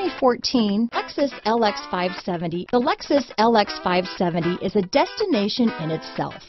2014 Lexus LX 570. The Lexus LX 570 is a destination in itself.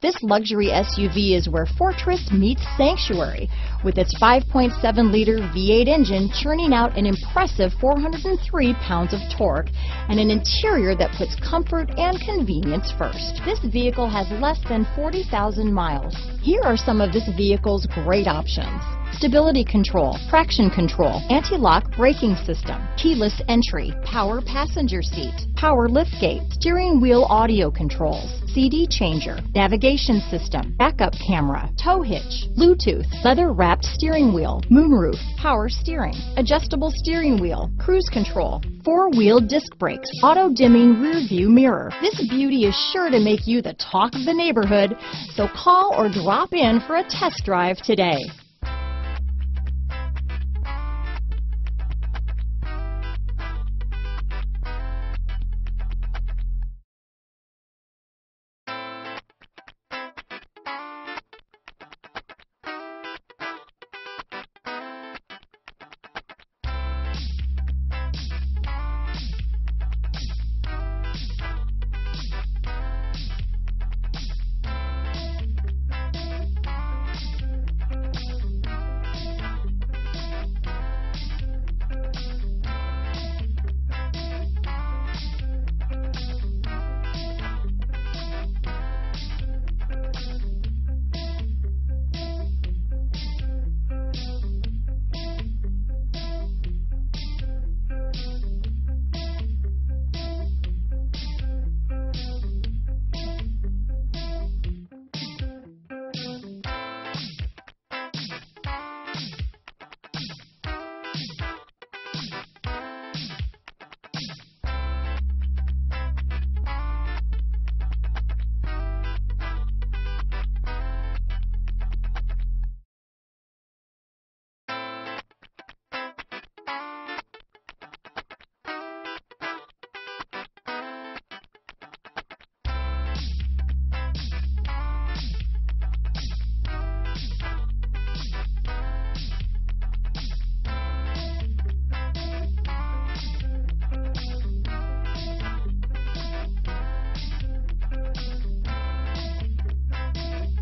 This luxury SUV is where fortress meets sanctuary with its 5.7-liter V8 engine churning out an impressive 403 pounds of torque and an interior that puts comfort and convenience first. This vehicle has less than 40,000 miles. Here are some of this vehicle's great options stability control, traction control, anti-lock braking system, keyless entry, power passenger seat, power liftgate, steering wheel audio controls, CD changer, navigation system, backup camera, tow hitch, Bluetooth, leather wrapped steering wheel, moonroof, power steering, adjustable steering wheel, cruise control, four-wheel disc brakes, auto-dimming rear view mirror. This beauty is sure to make you the talk of the neighborhood, so call or drop in for a test drive today.